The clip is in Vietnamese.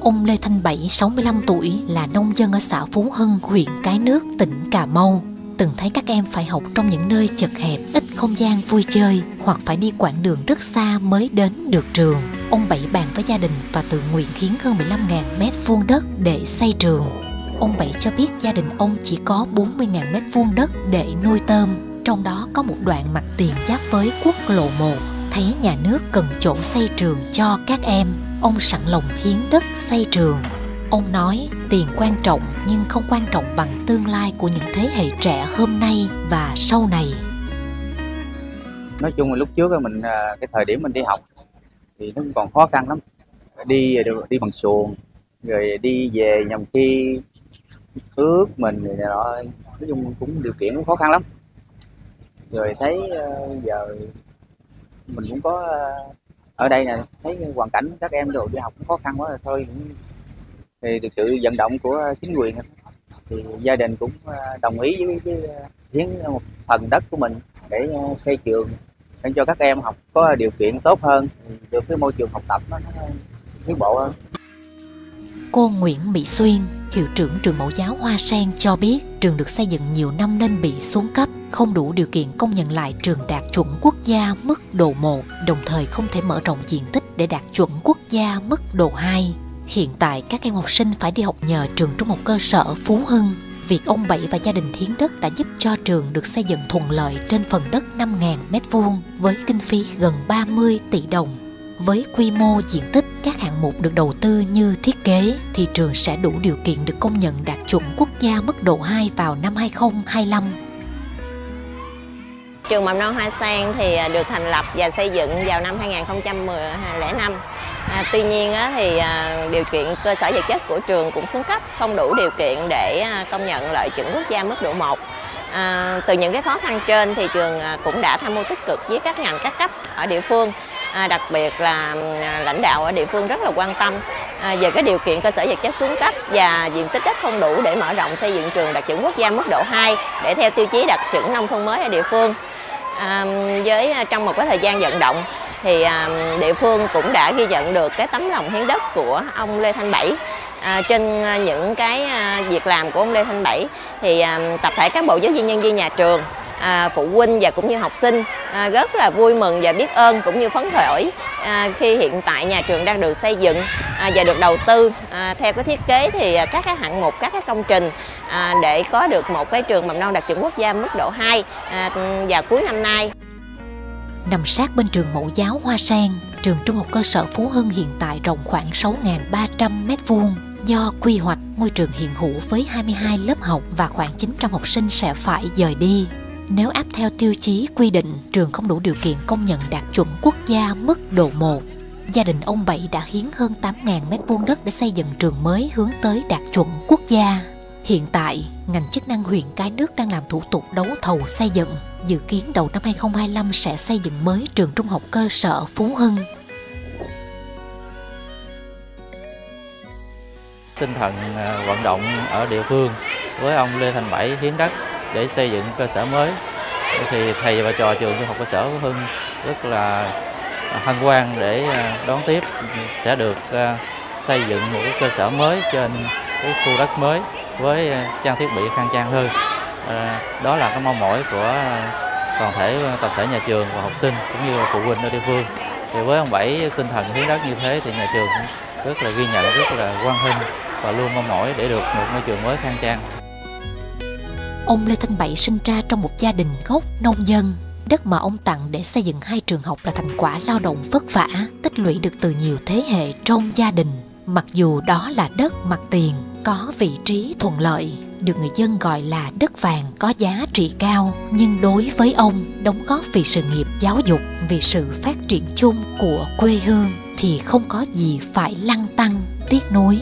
Ông Lê Thanh Bảy, 65 tuổi, là nông dân ở xã Phú Hưng, huyện Cái Nước, tỉnh Cà Mau. Từng thấy các em phải học trong những nơi chật hẹp, ít không gian vui chơi hoặc phải đi quãng đường rất xa mới đến được trường. Ông Bảy bàn với gia đình và tự nguyện hiến hơn 15.000 mét vuông đất để xây trường. Ông Bảy cho biết gia đình ông chỉ có 40.000 mét vuông đất để nuôi tôm, trong đó có một đoạn mặt tiền giáp với quốc lộ 1. Thấy nhà nước cần chỗ xây trường cho các em, ông sẵn lòng hiến đất xây trường. Ông nói tiền quan trọng nhưng không quan trọng bằng tương lai của những thế hệ trẻ hôm nay và sau này. Nói chung là lúc trước mình à, cái thời điểm mình đi học thì nó còn khó khăn lắm. Đi à, đi bằng xuồng rồi đi về nhầm khi ướt mình thì nói chung cũng điều kiện cũng khó khăn lắm rồi thấy à, giờ mình cũng có ờ, ở đây nè thấy hoàn cảnh các em đồ đi học cũng khó khăn quá rồi thôi cũng thì được sự vận động của chính quyền thì gia đình cũng ờ, đồng ý với cái ờ, hiến một phần đất của mình để xây trường để cho các em học có điều kiện tốt hơn được cái môi trường học tập nó tiến bộ hơn. Cô Nguyễn Mỹ Xuyên, hiệu trưởng trường mẫu giáo Hoa Sen cho biết trường được xây dựng nhiều năm nên bị xuống cấp, không đủ điều kiện công nhận lại trường đạt chuẩn quốc gia mức độ 1, đồng thời không thể mở rộng diện tích để đạt chuẩn quốc gia mức độ 2. Hiện tại các em học sinh phải đi học nhờ trường trung học cơ sở Phú Hưng. Việc ông Bảy và gia đình hiến đất đã giúp cho trường được xây dựng thuận lợi trên phần đất 5.000 m2 với kinh phí gần 30 tỷ đồng. Với quy mô diện tích các hạng mục được đầu tư như thiết kế thì trường sẽ đủ điều kiện được công nhận đạt chuẩn quốc gia mức độ 2 vào năm 2025. Trường mầm non Hoa Sen thì à, được thành lập và xây dựng vào năm 2005 À, tuy nhiên á, thì à, điều kiện cơ sở vật chất của trường cũng xuống cấp, không đủ điều kiện để à, công nhận lợi chuẩn quốc gia mức độ 1. À, từ những cái khó khăn trên thì trường à, cũng đã tham mưu tích cực với các ngành các cấp ở địa phương à, đặc biệt là à, lãnh đạo ở địa phương rất là quan tâm à, về cái điều kiện cơ sở vật chất xuống cấp và diện tích đất không đủ để mở rộng xây dựng trường đạt chuẩn quốc gia mức độ 2 để theo tiêu chí đạt chuẩn nông thôn mới ở địa phương. À, với à, trong một cái thời gian vận động thì à, địa phương cũng đã ghi nhận được cái tấm lòng hiến đất của ông Lê Thanh Bảy. À, trên à, những cái à, việc làm của ông Lê Thanh Bảy thì à, tập thể cán bộ giáo viên nhân viên nhà trường à, phụ huynh và cũng như học sinh à, rất là vui mừng và biết ơn cũng như phấn khởi à, khi hiện tại nhà trường đang được xây dựng à, và được đầu tư à, theo cái thiết kế thì à, các cái hạng mục các cái công trình à, để có được một cái trường mầm non đạt chuẩn quốc gia mức độ 2 à, vào cuối năm nay nằm sát bên trường mẫu giáo Hoa Sen, trường trung học cơ sở Phú Hưng hiện tại rộng khoảng 6.300 m2. Do quy hoạch, ngôi trường hiện hữu với 22 lớp học và khoảng 900 học sinh sẽ phải dời đi. Nếu áp theo tiêu chí quy định, trường không đủ điều kiện công nhận đạt chuẩn quốc gia mức độ 1. Gia đình ông Bảy đã hiến hơn 8.000 m2 đất để xây dựng trường mới hướng tới đạt chuẩn quốc gia. Hiện tại, ngành chức năng huyện Cái Nước đang làm thủ tục đấu thầu xây dựng dự kiến đầu năm 2025 sẽ xây dựng mới trường trung học cơ sở Phú Hưng. Tinh thần à, vận động ở địa phương với ông Lê Thành Bảy hiến đất để xây dựng cơ sở mới. Thì thầy và trò trường trung học cơ sở Phú Hưng rất là à, hân hoan để à, đón tiếp, sẽ được à, xây dựng một cơ sở mới trên cái khu đất mới với trang thiết bị khang trang hơn. Đó là cái mong mỏi của toàn thể tập thể nhà trường và học sinh cũng như là phụ huynh ở địa phương. Thì với ông bảy tinh thần hiến đất như thế thì nhà trường cũng rất là ghi nhận, rất là quan hinh và luôn mong mỏi để được một ngôi trường mới khang trang. Ông Lê Thanh Bảy sinh ra trong một gia đình gốc nông dân. Đất mà ông tặng để xây dựng hai trường học là thành quả lao động vất vả, tích lũy được từ nhiều thế hệ trong gia đình. Mặc dù đó là đất mặt tiền, có vị trí thuận lợi, được người dân gọi là đất vàng có giá trị cao nhưng đối với ông đóng góp vì sự nghiệp giáo dục vì sự phát triển chung của quê hương thì không có gì phải lăng tăng tiếc nuối